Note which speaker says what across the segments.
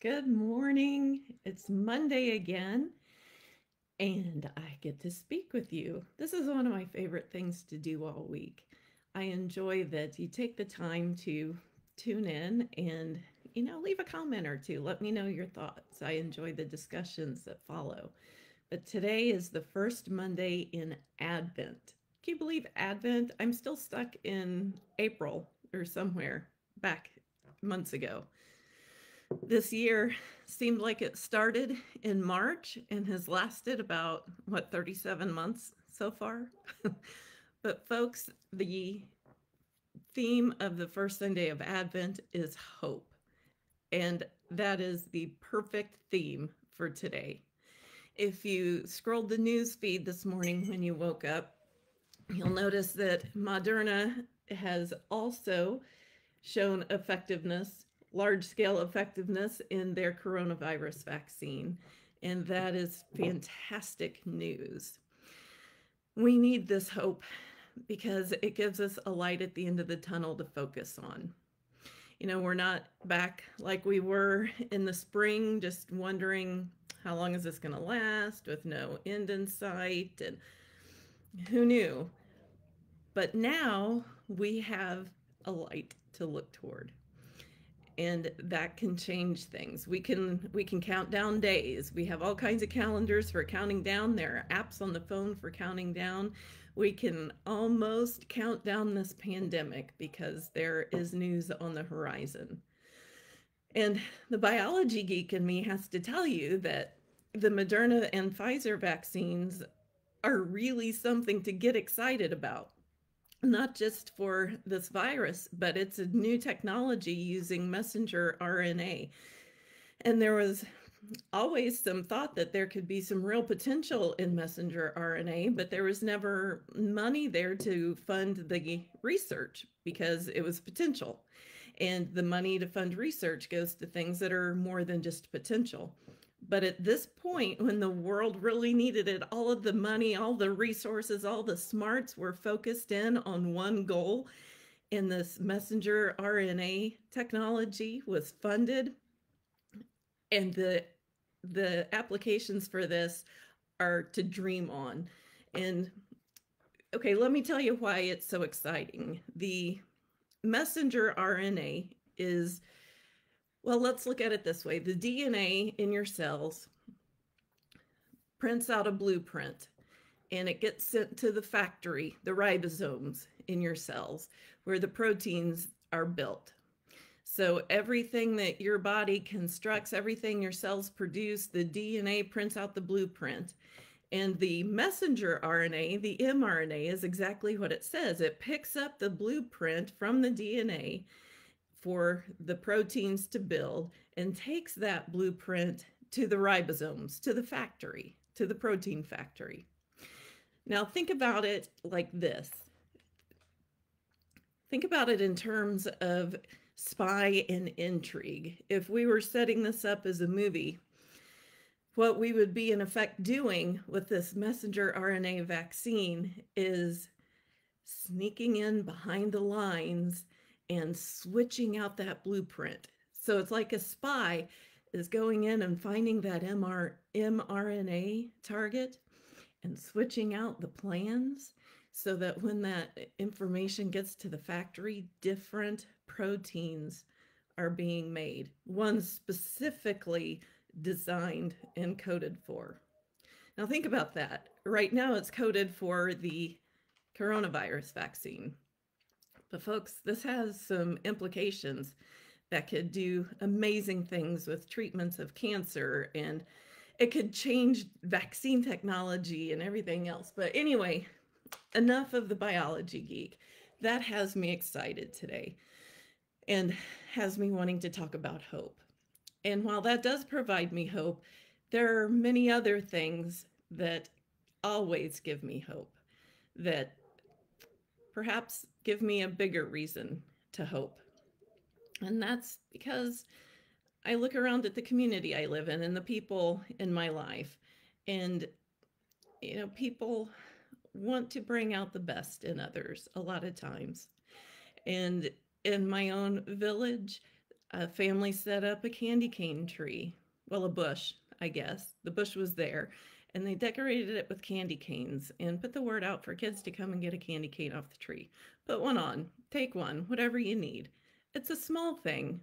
Speaker 1: Good morning. It's Monday again, and I get to speak with you. This is one of my favorite things to do all week. I enjoy that you take the time to tune in and, you know, leave a comment or two. Let me know your thoughts. I enjoy the discussions that follow. But today is the first Monday in Advent. Can you believe Advent? I'm still stuck in April or somewhere back months ago. This year seemed like it started in March and has lasted about, what, 37 months so far? but, folks, the theme of the first Sunday of Advent is hope. And that is the perfect theme for today. If you scrolled the news feed this morning when you woke up, You'll notice that Moderna has also shown effectiveness, large scale effectiveness in their coronavirus vaccine. And that is fantastic news. We need this hope because it gives us a light at the end of the tunnel to focus on. You know, we're not back like we were in the spring, just wondering how long is this going to last with no end in sight. And who knew? But now we have a light to look toward. And that can change things. We can we can count down days. We have all kinds of calendars for counting down. There are apps on the phone for counting down. We can almost count down this pandemic because there is news on the horizon. And the biology geek in me has to tell you that the Moderna and Pfizer vaccines are really something to get excited about not just for this virus, but it's a new technology using messenger RNA. And there was always some thought that there could be some real potential in messenger RNA, but there was never money there to fund the research because it was potential. And the money to fund research goes to things that are more than just potential. But at this point, when the world really needed it, all of the money, all the resources, all the smarts were focused in on one goal. And this messenger RNA technology was funded. And the the applications for this are to dream on. And okay, let me tell you why it's so exciting. The messenger RNA is well, let's look at it this way. The DNA in your cells prints out a blueprint and it gets sent to the factory, the ribosomes in your cells, where the proteins are built. So everything that your body constructs, everything your cells produce, the DNA prints out the blueprint. And the messenger RNA, the mRNA, is exactly what it says. It picks up the blueprint from the DNA for the proteins to build and takes that blueprint to the ribosomes, to the factory, to the protein factory. Now, think about it like this think about it in terms of spy and intrigue. If we were setting this up as a movie, what we would be in effect doing with this messenger RNA vaccine is sneaking in behind the lines and switching out that blueprint. So it's like a spy is going in and finding that MR, mRNA target and switching out the plans so that when that information gets to the factory, different proteins are being made, one specifically designed and coded for. Now, think about that. Right now, it's coded for the coronavirus vaccine. But, folks, this has some implications that could do amazing things with treatments of cancer and it could change vaccine technology and everything else. But anyway, enough of the biology geek. That has me excited today and has me wanting to talk about hope. And while that does provide me hope, there are many other things that always give me hope that perhaps give me a bigger reason to hope. And that's because I look around at the community I live in and the people in my life. And, you know, people want to bring out the best in others a lot of times. And in my own village, a family set up a candy cane tree. Well, a bush, I guess. The bush was there. And they decorated it with candy canes and put the word out for kids to come and get a candy cane off the tree. Put one on, take one, whatever you need. It's a small thing,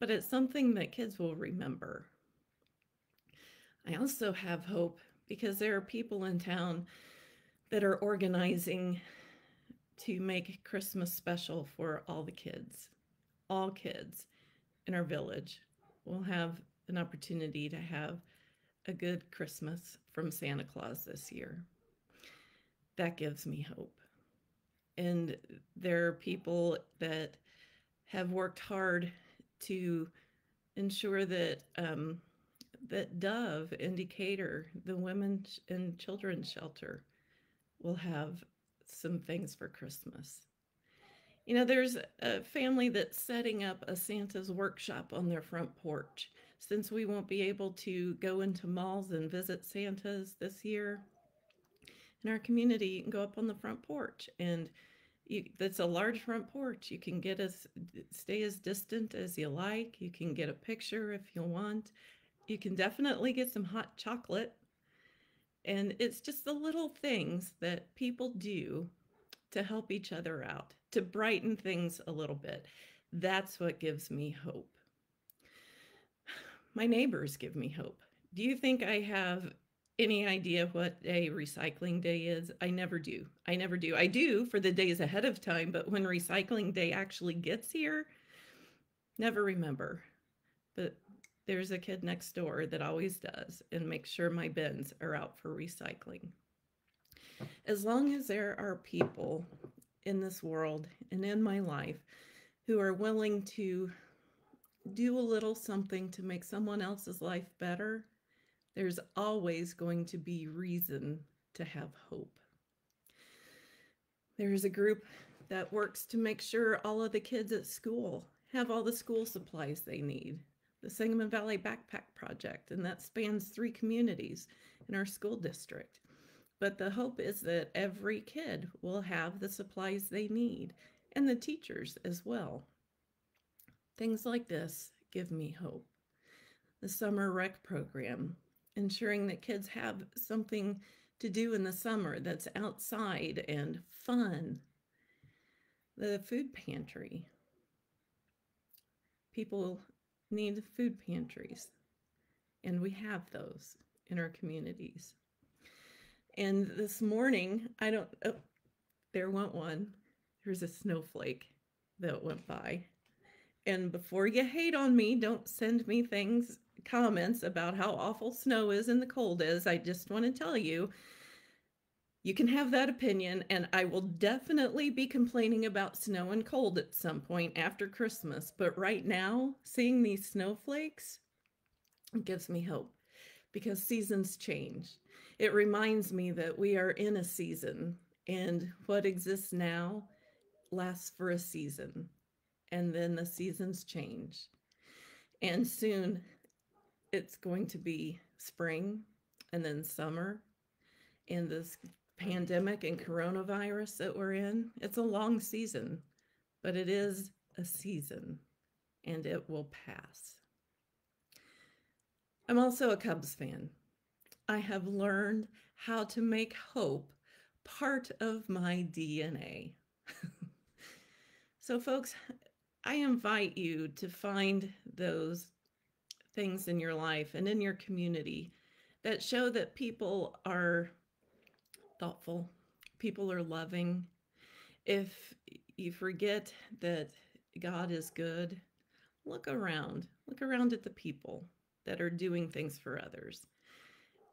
Speaker 1: but it's something that kids will remember. I also have hope because there are people in town that are organizing to make Christmas special for all the kids. All kids in our village will have an opportunity to have a good Christmas from Santa Claus this year. That gives me hope. And there are people that have worked hard to ensure that um, that Dove and Decatur, the women and children's shelter, will have some things for Christmas. You know, there's a family that's setting up a Santa's workshop on their front porch. Since we won't be able to go into malls and visit Santas this year, in our community, you can go up on the front porch and you, that's a large front porch. You can get as stay as distant as you like. You can get a picture if you want. You can definitely get some hot chocolate. And it's just the little things that people do to help each other out, to brighten things a little bit. That's what gives me hope. My neighbors give me hope. Do you think I have any idea what a recycling day is? I never do. I never do. I do for the days ahead of time, but when recycling day actually gets here, never remember. But there's a kid next door that always does and makes sure my bins are out for recycling. As long as there are people in this world and in my life who are willing to do a little something to make someone else's life better, there's always going to be reason to have hope. There's a group that works to make sure all of the kids at school have all the school supplies they need the Sangamon Valley Backpack Project, and that spans three communities in our school district. But the hope is that every kid will have the supplies they need, and the teachers as well. Things like this give me hope. The summer rec program, ensuring that kids have something to do in the summer that's outside and fun. The food pantry. People need food pantries, and we have those in our communities. And this morning, I don't, oh, there went one. There's a snowflake that went by. And before you hate on me, don't send me things, comments about how awful snow is and the cold is. I just want to tell you you can have that opinion, and I will definitely be complaining about snow and cold at some point after Christmas. But right now, seeing these snowflakes gives me hope because seasons change. It reminds me that we are in a season, and what exists now lasts for a season, and then the seasons change. And soon it's going to be spring and then summer and this pandemic and coronavirus that we're in, it's a long season, but it is a season and it will pass. I'm also a Cubs fan. I have learned how to make hope part of my DNA. so, folks, I invite you to find those things in your life and in your community that show that people are thoughtful, people are loving. If you forget that God is good, look around. Look around at the people that are doing things for others.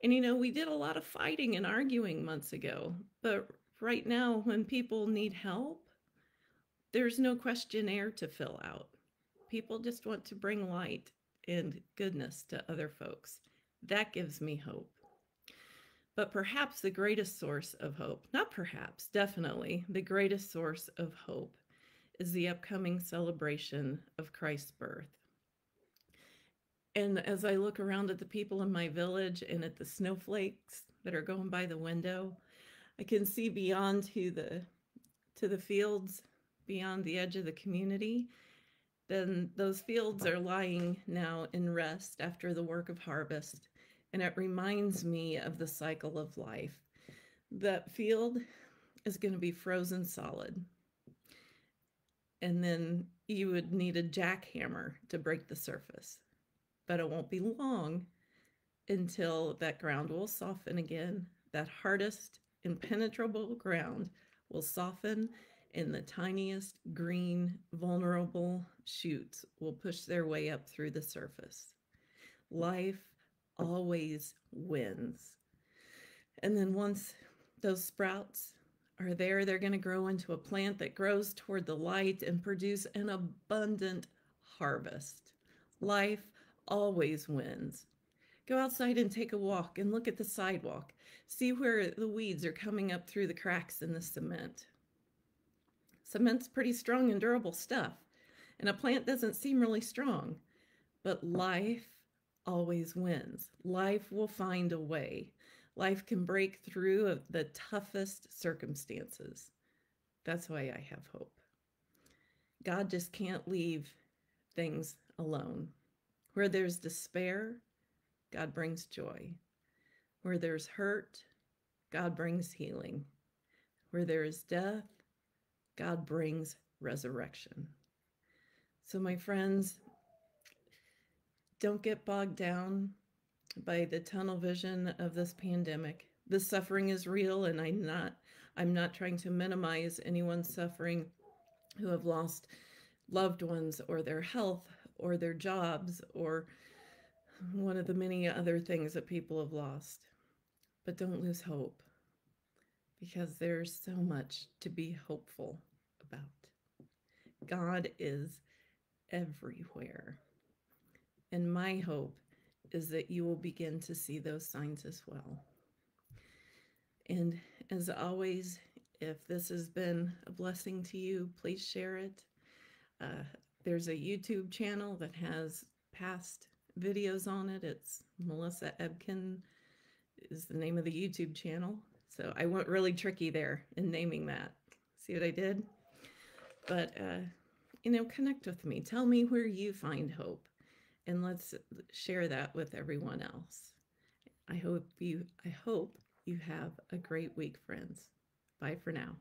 Speaker 1: And you know, we did a lot of fighting and arguing months ago, but right now, when people need help, there's no questionnaire to fill out. People just want to bring light and goodness to other folks. That gives me hope. But perhaps the greatest source of hope, not perhaps, definitely the greatest source of hope is the upcoming celebration of Christ's birth. And as I look around at the people in my village and at the snowflakes that are going by the window, I can see beyond to the to the fields, beyond the edge of the community, then those fields are lying now in rest after the work of harvest. And it reminds me of the cycle of life. That field is going to be frozen solid. And then you would need a jackhammer to break the surface. But it won't be long until that ground will soften again. That hardest, impenetrable ground will soften, and the tiniest green, vulnerable shoots will push their way up through the surface. Life always wins. And then once those sprouts are there, they're going to grow into a plant that grows toward the light and produce an abundant harvest. Life always wins. Go outside and take a walk and look at the sidewalk. See where the weeds are coming up through the cracks in the cement. Cement's pretty strong and durable stuff, and a plant doesn't seem really strong, but life always wins. Life will find a way. Life can break through the toughest circumstances. That's why I have hope. God just can't leave things alone. Where there's despair, God brings joy. Where there's hurt, God brings healing. Where there is death, God brings resurrection. So, my friends, don't get bogged down by the tunnel vision of this pandemic. The suffering is real, and I'm not I'm not trying to minimize anyone's suffering who have lost loved ones or their health or their jobs or one of the many other things that people have lost. But don't lose hope because there's so much to be hopeful about. God is everywhere. And my hope is that you will begin to see those signs as well. And as always, if this has been a blessing to you, please share it. Uh, there's a YouTube channel that has past videos on it. It's Melissa Ebken is the name of the YouTube channel. So I went really tricky there in naming that. See what I did? But, uh, you know, connect with me. Tell me where you find hope and let's share that with everyone else. I hope you I hope you have a great week, friends. Bye for now.